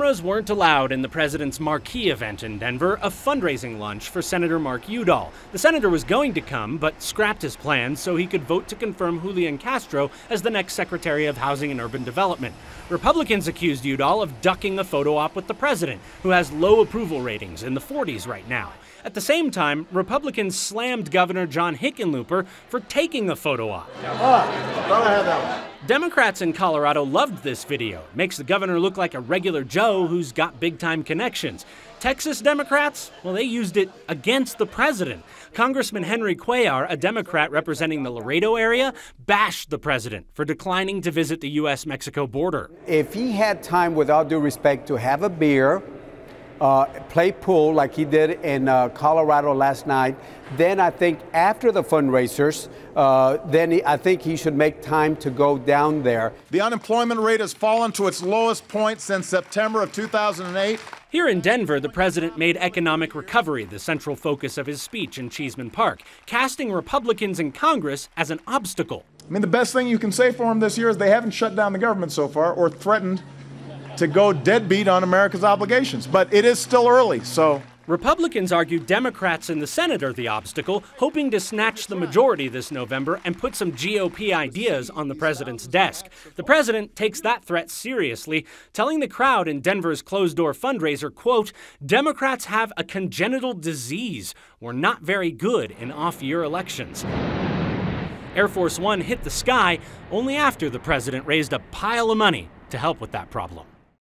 Cameras weren't allowed in the president's marquee event in Denver, a fundraising lunch for Senator Mark Udall. The senator was going to come, but scrapped his plans so he could vote to confirm Julian Castro as the next Secretary of Housing and Urban Development. Republicans accused Udall of ducking a photo op with the president, who has low approval ratings in the 40s right now. At the same time, Republicans slammed Governor John Hickenlooper for taking a photo op. Democrats in Colorado loved this video. Makes the governor look like a regular Joe who's got big time connections. Texas Democrats, well, they used it against the president. Congressman Henry Cuellar, a Democrat representing the Laredo area, bashed the president for declining to visit the U.S. Mexico border. If he had time, with all due respect, to have a beer, uh, play pool like he did in uh, Colorado last night. Then I think after the fundraisers, uh, then he, I think he should make time to go down there. The unemployment rate has fallen to its lowest point since September of 2008. Here in Denver, the president made economic recovery the central focus of his speech in Cheesman Park, casting Republicans in Congress as an obstacle. I mean, the best thing you can say for them this year is they haven't shut down the government so far or threatened to go deadbeat on America's obligations. But it is still early, so. Republicans argue Democrats in the Senate are the obstacle, hoping to snatch the majority this November and put some GOP ideas on the president's desk. The president takes that threat seriously, telling the crowd in Denver's closed-door fundraiser, quote, "Democrats have a congenital disease. We're not very good in off-year elections." Air Force One hit the sky only after the president raised a pile of money to help with that problem.